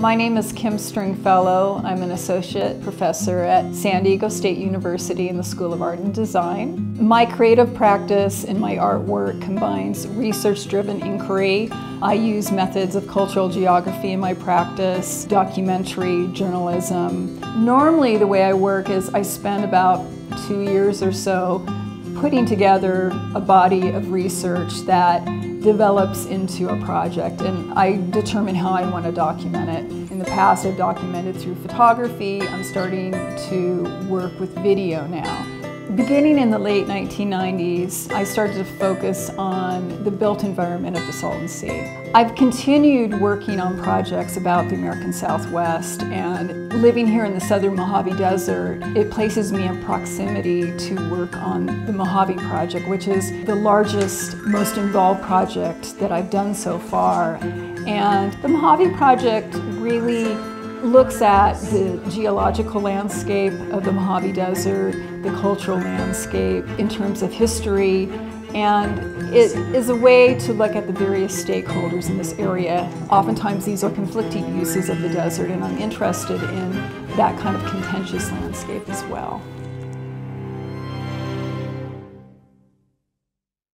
My name is Kim Stringfellow. I'm an associate professor at San Diego State University in the School of Art and Design. My creative practice in my artwork combines research-driven inquiry. I use methods of cultural geography in my practice, documentary, journalism. Normally the way I work is I spend about two years or so putting together a body of research that develops into a project and I determine how I want to document it. In the past I've documented through photography, I'm starting to work with video now. Beginning in the late 1990s, I started to focus on the built environment of the Salton Sea. I've continued working on projects about the American Southwest and living here in the southern Mojave Desert, it places me in proximity to work on the Mojave Project, which is the largest, most involved project that I've done so far. And the Mojave Project really looks at the geological landscape of the Mojave Desert, the cultural landscape in terms of history, and it is a way to look at the various stakeholders in this area. Oftentimes these are conflicting uses of the desert and I'm interested in that kind of contentious landscape as well.